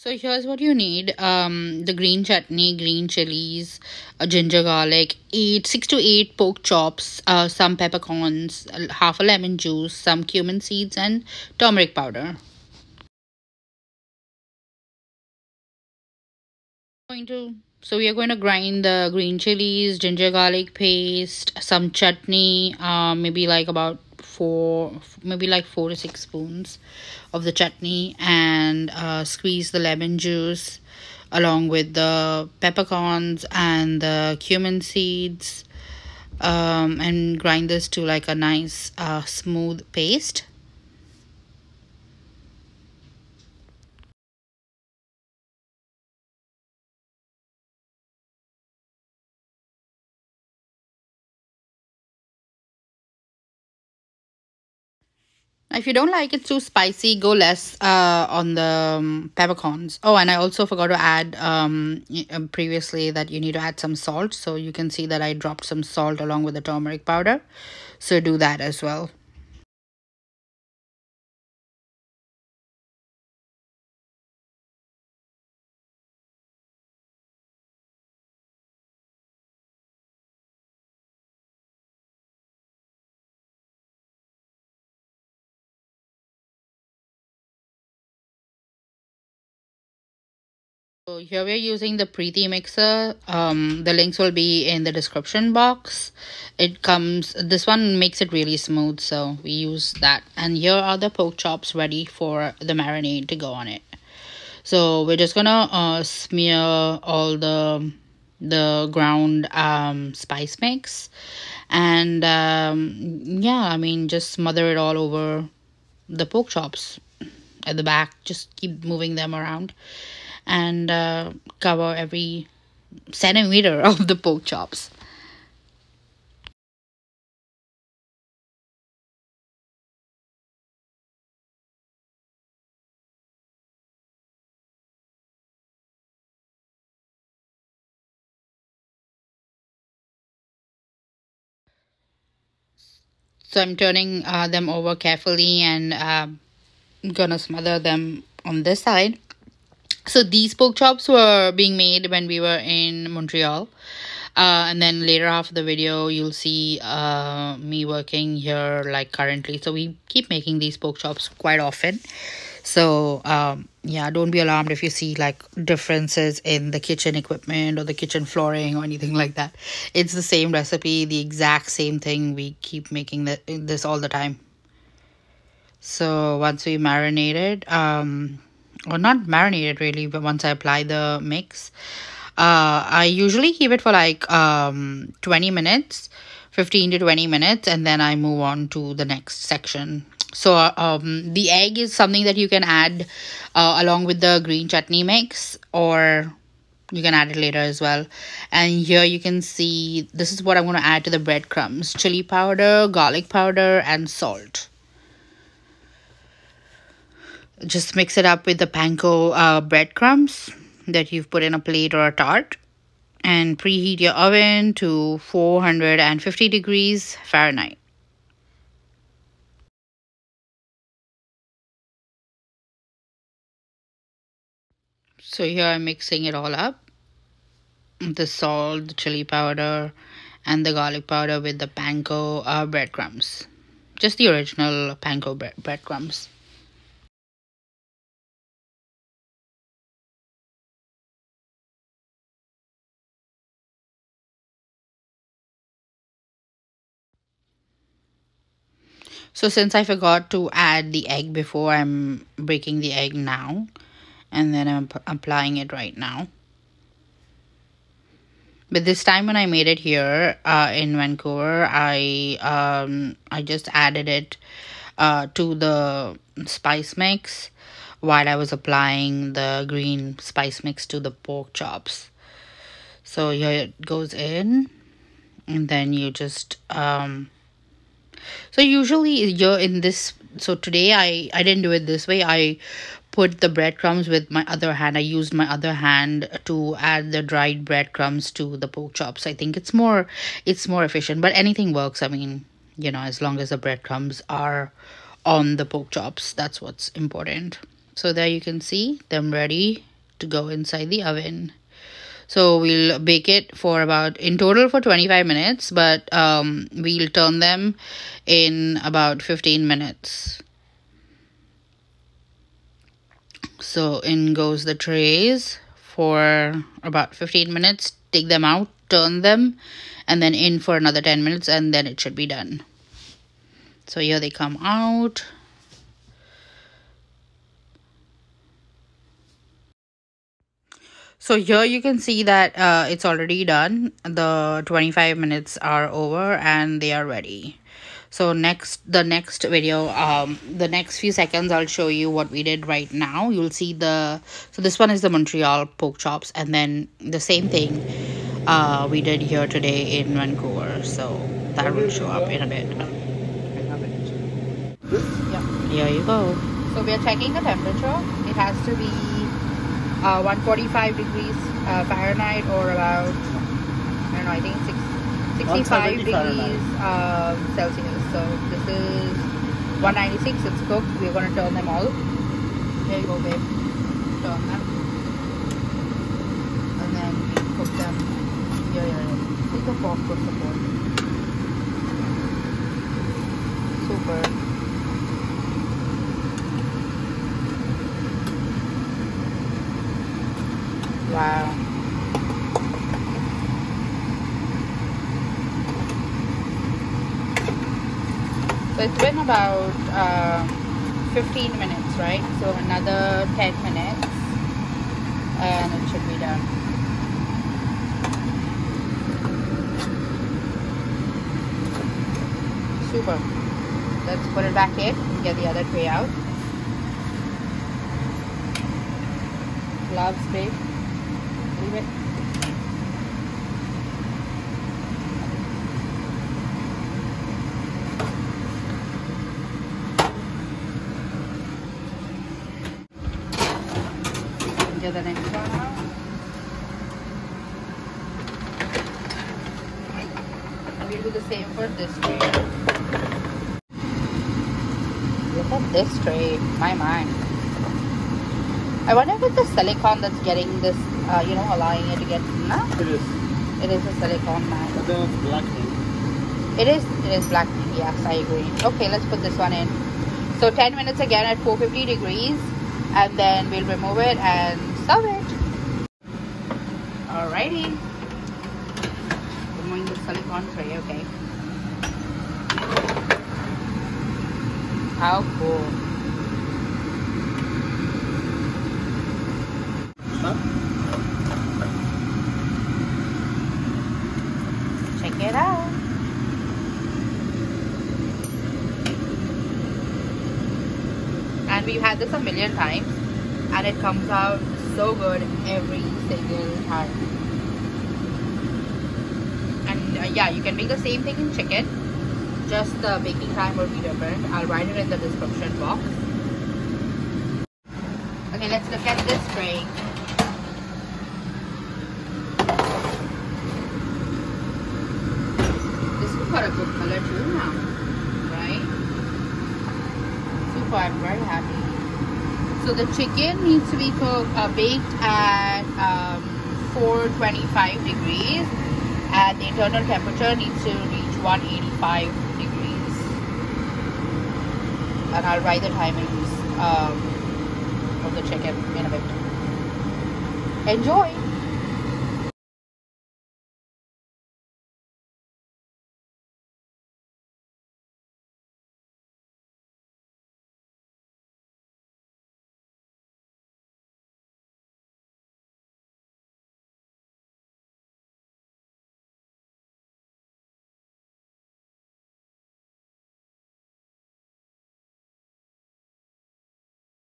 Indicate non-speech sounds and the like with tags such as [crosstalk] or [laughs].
So here's what you need. Um, the green chutney, green chilies, a ginger garlic, eight, six to eight pork chops, uh, some peppercorns, half a lemon juice, some cumin seeds, and turmeric powder. Going to so we are going to grind the green chilies, ginger garlic paste, some chutney, uh, maybe like about four maybe like four to six spoons of the chutney and uh, squeeze the lemon juice along with the peppercorns and the cumin seeds um, and grind this to like a nice uh, smooth paste If you don't like it too spicy, go less uh, on the um, peppercorns. Oh, and I also forgot to add um, um, previously that you need to add some salt. So you can see that I dropped some salt along with the turmeric powder. So do that as well. So here we're using the Preethi mixer. Um, the links will be in the description box. It comes, this one makes it really smooth, so we use that. And here are the pork chops ready for the marinade to go on it. So we're just gonna uh, smear all the the ground um, spice mix. And um, yeah, I mean, just smother it all over the pork chops at the back. Just keep moving them around and uh, cover every centimeter [laughs] of the pork chops. So I'm turning uh, them over carefully and uh, gonna smother them on this side so these pork chops were being made when we were in Montreal. Uh, and then later after the video, you'll see uh, me working here like currently. So we keep making these pork chops quite often. So um, yeah, don't be alarmed if you see like differences in the kitchen equipment or the kitchen flooring or anything like that. It's the same recipe, the exact same thing. We keep making the, this all the time. So once we marinated, um, or not marinated really but once i apply the mix. Uh i usually keep it for like um 20 minutes 15 to 20 minutes and then i move on to the next section. So um the egg is something that you can add uh, along with the green chutney mix or you can add it later as well. And here you can see this is what i'm going to add to the breadcrumbs. Chili powder garlic powder and salt just mix it up with the panko uh, breadcrumbs that you've put in a plate or a tart and preheat your oven to 450 degrees Fahrenheit. So here I'm mixing it all up. The salt, the chili powder, and the garlic powder with the panko uh, breadcrumbs. Just the original panko bre breadcrumbs. So since I forgot to add the egg before, I'm breaking the egg now. And then I'm applying it right now. But this time when I made it here uh, in Vancouver, I um, I just added it uh, to the spice mix while I was applying the green spice mix to the pork chops. So here it goes in and then you just um, so usually you're in this so today i i didn't do it this way. I put the breadcrumbs with my other hand. I used my other hand to add the dried breadcrumbs to the pork chops. I think it's more it's more efficient but anything works. I mean you know as long as the breadcrumbs are on the pork chops that's what's important. So there you can see them ready to go inside the oven so we'll bake it for about in total for 25 minutes but um, we'll turn them in about 15 minutes. So in goes the trays for about 15 minutes. Take them out turn them and then in for another 10 minutes and then it should be done. So here they come out so here you can see that uh, it's already done. The 25 minutes are over and they are ready. So next the next video um the next few seconds i'll show you what we did right now. You'll see the so this one is the montreal pork chops and then the same thing uh we did here today in vancouver. So that will show up in a bit. Yeah here you go. So we are checking the temperature. It has to be uh 145 degrees uh, fahrenheit or about i don't know i think six 65 degrees um, Celsius. So this is 196. It's cooked. We're going to turn them all. There you go, babe. Turn them. And then we cook them. Yeah, yeah, yeah. Take the fork for support. Super. Wow. So it's been about uh, 15 minutes, right? So another 10 minutes and it should be done. Super. Let's put it back in and get the other tray out. Gloves, babe. Leave it. the next one out. We'll do the same for this tray. Look at this tray, my mind. I wonder if it's the silicone that's getting this, uh, you know, allowing it to get, no? It is. It is a silicone mat. But then it's blackening. It is, it is blackening, yes, I agree. Okay, let's put this one in. So 10 minutes again at 450 degrees and then we'll remove it and serve it. Alrighty. Removing the silicone tray, okay. How cool. Check it out. And we've had this a million times and it comes out so good every single time. And uh, yeah, you can make the same thing in chicken. Just the baking time will be different. I'll write it in the description box. Okay, let's look at this tray. This a good color too now, right? Super, I'm very happy. So the chicken needs to be cooked, uh, baked at um, 425 degrees and the internal temperature needs to reach 185 degrees. And I'll write the timings um, of the chicken in a bit. Enjoy!